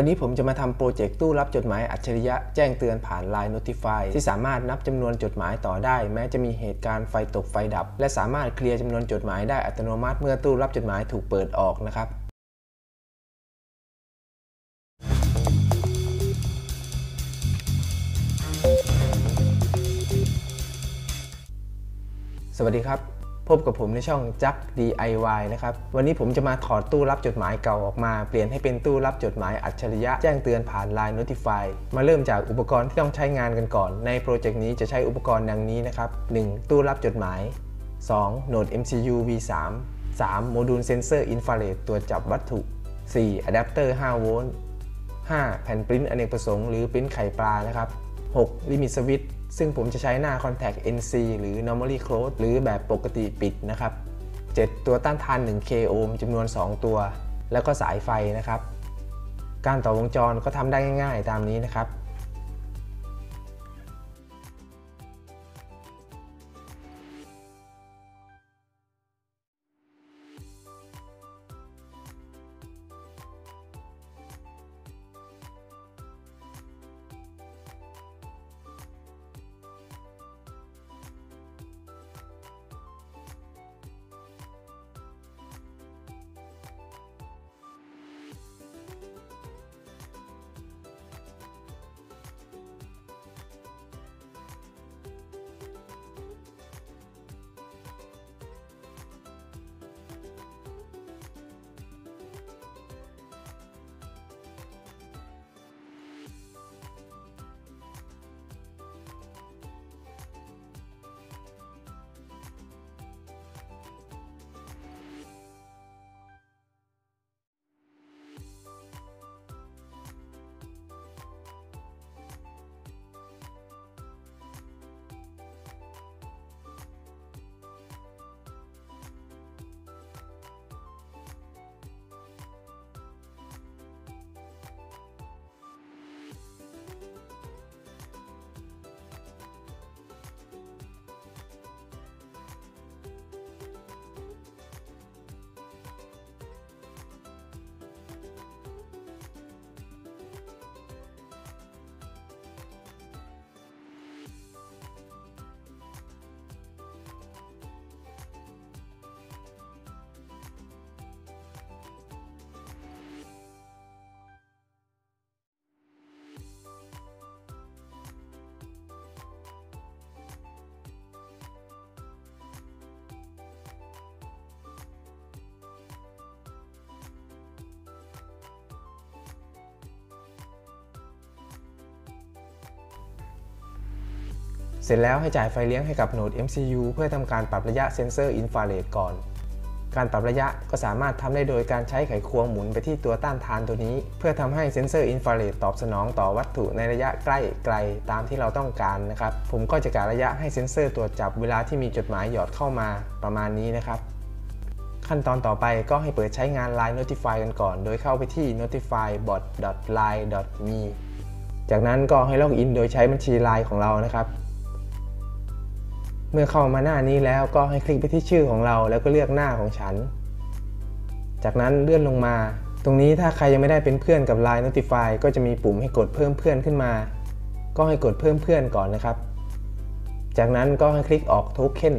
วันนี้ผมจะมาทำโปรเจกต์ตู้รับจดหมายอัจฉริยะแจ้งเตือนผ่าน Line Notify ที่สามารถนับจำนวนจดหมายต่อได้ แม้จะมีเหตุการณ์ไฟตกไฟดับ และสามารถเคลียร์จำนวนจดหมายได้อัตโนมัติเมื่อตู้รับจดหมายถูกเปิดออกนะครับสวัสดีครับ พบกับผมในช่องจัก DIY นะครับ วันนี้ผมจะมาถอดตู้รับจดหมายเก่าออกมา เปลี่ยนให้เป็นตู้รับจดหมายอัจฉริยะแจ้งเตือนผ่าน Line Notify มาเริ่มจากอุปกรณ์ที่ต้องใช้งานกันก่อน ในโปรเจกต์นี้จะใช้อุปกรณ์ดังนี้นะครับ 1. ตู้รับจดหมาย 2. Node MCU V3 3. โมดูลเซนเซอร์อินฟราเรดตรวจับวัตถุ 4. อะแดปเตอร์5โวลต์ 5. แผ่นปริ้นอเนกประสงค์หรือปริ้นไข่ปลานะครับ 6. Limit Switch ซึ่งผมจะใช้หน้า Contact NC หรือ Normally Close หรือแบบปกติปิดนะครับ 7. ตัวต้านทาน 1K โอห์มจำนวน 2 ตัว แล้วก็สายไฟนะครับ การต่อวงจรก็ทำได้ง่าย ๆ ตามนี้นะครับ เสร็จแล้วให้จ่ายไฟเลี้ยงให้กับโหนด MCU เพื่อทำการปรับระยะเซ็นเซอร์อินฟราเรดก่อน การปรับระยะก็สามารถทำได้โดยการใช้ไขควงหมุนไปที่ตัวต้านทานตัวนี้ เพื่อทำให้เซ็นเซอร์อินฟราเรดตอบสนองต่อวัตถุในระยะใกล้ไกลตามที่เราต้องการนะครับ ผมก็จะกะระยะให้เซ็นเซอร์ตรวจจับเวลาที่มีจดหมายหยอดเข้ามาประมาณนี้นะครับขั้นตอนต่อไปก็ให้เปิดใช้งาน Line Notify กันก่อน โดยเข้าไปที่ notifybot.line.me จากนั้นก็ให้ล็อกอินโดยใช้บัญชี Line ของเรานะครับ เมื่อเข้ามาหน้านี้แล้วก็ให้คลิกไปที่ชื่อของเรา แล้วก็เลือกหน้าของฉัน จากนั้นเลื่อนลงมา ตรงนี้ถ้าใครยังไม่ได้เป็นเพื่อนกับ Line Notify ก็จะมีปุ่มให้กดเพิ่มเพื่อนขึ้นมา ก็ให้กดเพิ่มเพื่อนก่อนนะครับ จากนั้นก็ให้คลิกออกโทเค็น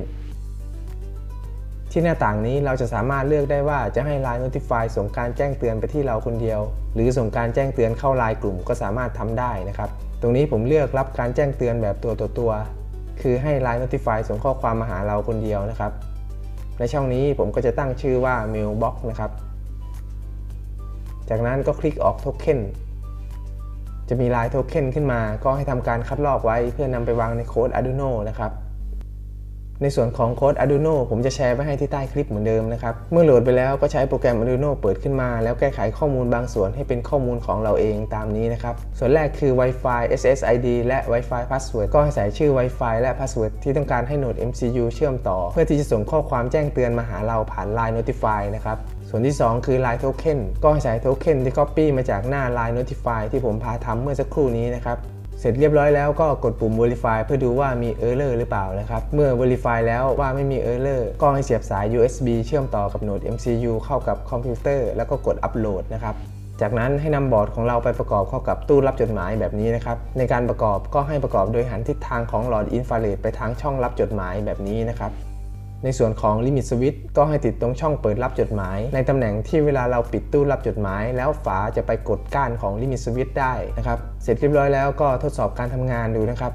ที่หน้าต่างนี้เราจะสามารถเลือกได้ว่าจะให้ Line Notify ส่งการแจ้งเตือนไปที่เราคนเดียว หรือส่งการแจ้งเตือนเข้า Line กลุ่มก็สามารถทำได้นะครับ ตรงนี้ผมเลือกรับการแจ้งเตือนแบบตัวต่อตัว คือให้ Line Notify ส่งข้อความมาหาเราคนเดียวนะครับ ในช่องนี้ผมก็จะตั้งชื่อว่า Mailbox นะครับ จากนั้นก็คลิกออกโทเค็นจะมีลายโทเค็นขึ้นมา ก็ให้ทำการคัดลอกไว้เพื่อนำไปวางในโค้ด Arduino นะครับ ในส่วนของโค้ด Arduino ผมจะแชร์ไว้ให้ที่ใต้คลิปเหมือนเดิมนะครับ เมื่อโหลดไปแล้วก็ใช้โปรแกรม Arduino เปิดขึ้นมา แล้วแก้ไขข้อมูลบางส่วนให้เป็นข้อมูลของเราเองตามนี้นะครับ ส่วนแรกคือ Wi-Fi SSID และ Wi-Fi Password ก็ให้ใส่ชื่อ Wi-Fi และ Password ที่ต้องการให้โหนด MCU เชื่อมต่อ เพื่อที่จะส่งข้อความแจ้งเตือนมาหาเราผ่าน Line Notify นะครับส่วนที่ 2 คือ Line Token ก็ให้ใส่โทเค็นที่ Copy มาจากหน้า Line Notify ที่ผมพาทำเมื่อสักครู่นี้นะครับ เสร็จเรียบร้อยแล้วก็กดปุ่ม Verify เพื่อดูว่ามี Error หรือเปล่านะครับ เมื่อ Verify แล้วว่าไม่มี Error ก็ให้เสียบสาย USB เชื่อมต่อกับโหนด MCU เข้ากับคอมพิวเตอร์แล้วก็กด Upload นะครับ จากนั้นให้นำบอร์ดของเราไปประกอบเข้ากับตู้รับจดหมายแบบนี้นะครับ ในการประกอบก็ให้ประกอบโดยหันทิศทางของหลอดอินฟราเรดไปทางช่องรับจดหมายแบบนี้นะครับ ในส่วนของลิมิตสวิตก็ให้ติดตรงช่องเปิดรับจดหมาย ในตำแหน่งที่เวลาเราปิดตู้รับจดหมาย แล้วฝาจะไปกดก้านของลิมิตสวิตได้นะครับ เสร็จเรียบร้อยแล้วก็ทดสอบการทำงานดูนะครับ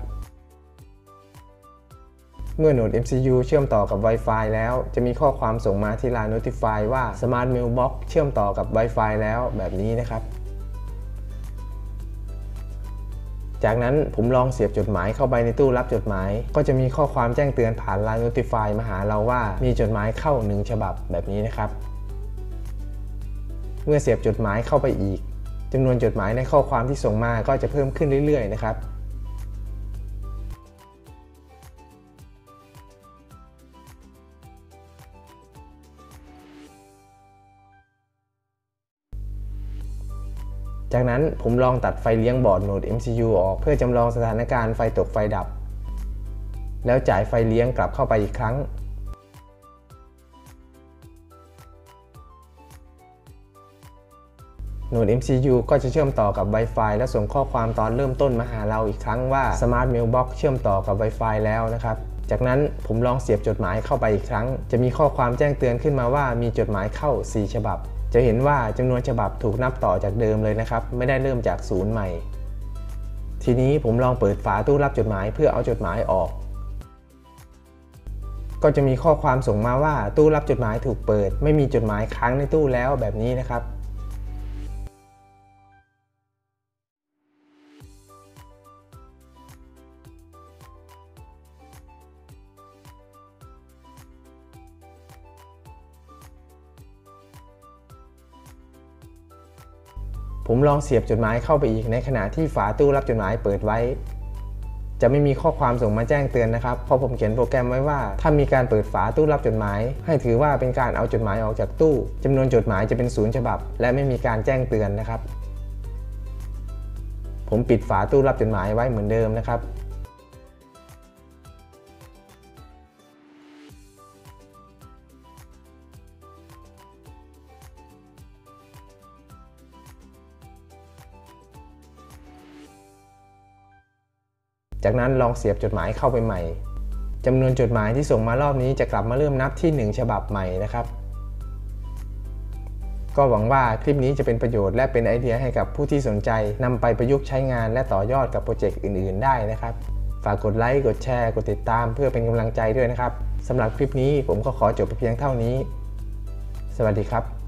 เมื่อโหนด MCU เชื่อมต่อกับ Wi-Fi แล้ว จะมีข้อความส่งมาที่ Line Notify ว่า Smart Mailbox เชื่อมต่อกับ Wi-Fi แล้วแบบนี้นะครับ จากนั้นผมลองเสียบจดหมายเข้าไปในตู้รับจดหมาย ก็จะมีข้อความแจ้งเตือนผ่านไลน์ Notify มาหาเราว่ามีจดหมายเข้า 1 ฉบับแบบนี้นะครับ เมื่อเสียบจดหมายเข้าไปอีกจำนวนจดหมายในข้อความที่ส่งมาก็จะเพิ่มขึ้นเรื่อยๆนะครับ จากนั้นผมลองตัดไฟเลี้ยงบอร์ดโหนด MCU ออกเพื่อจำลองสถานการณ์ไฟตกไฟดับ แล้วจ่ายไฟเลี้ยงกลับเข้าไปอีกครั้ง โหนด MCU ก็จะเชื่อมต่อกับ Wi-Fi และส่งข้อความตอนเริ่มต้นมาหาเราอีกครั้งว่า Smart Mailbox เชื่อมต่อกับ Wi-Fi แล้วนะครับ จากนั้นผมลองเสียบจดหมายเข้าไปอีกครั้ง จะมีข้อความแจ้งเตือนขึ้นมาว่ามีจดหมายเข้า 4 ฉบับ จะเห็นว่าจำนวนฉบับถูกนับต่อจากเดิมเลยนะครับ ไม่ได้เริ่มจากศูนย์ใหม่ ทีนี้ผมลองเปิดฝาตู้รับจดหมายเพื่อเอาจดหมายออก ก็จะมีข้อความส่งมาว่าตู้รับจดหมายถูกเปิด ไม่มีจดหมายค้างในตู้แล้วแบบนี้นะครับ ผมลองเสียบจดหมายเข้าไปอีกในขณะที่ฝาตู้รับจดหมายเปิดไว้ จะไม่มีข้อความส่งมาแจ้งเตือนนะครับ เพราะผมเขียนโปรแกรมไว้ว่า ถ้ามีการเปิดฝาตู้รับจดหมาย ให้ถือว่าเป็นการเอาจดหมายออกจากตู้จำนวนจดหมายจะเป็นศูนย์ฉบับ และไม่มีการแจ้งเตือนนะครับ ผมปิดฝาตู้รับจดหมายไว้เหมือนเดิมนะครับ จากนั้นลองเสียบจดหมายเข้าไปใหม่จำนวนจดหมายที่ส่งมารอบนี้จะกลับมาเริ่มนับที่ 1 ฉบับใหม่นะครับ ก็หวังว่าคลิปนี้จะเป็นประโยชน์และเป็นไอเดียให้กับผู้ที่สนใจนำไปประยุกต์ใช้งานและต่อยอดกับโปรเจกต์อื่น ๆ ได้นะครับ ฝากกดไลค์ กดแชร์ กดติดตามเพื่อเป็นกำลังใจด้วยนะครับสำหรับคลิปนี้ผมก็ขอจบไปเพียงเท่านี้ สวัสดีครับ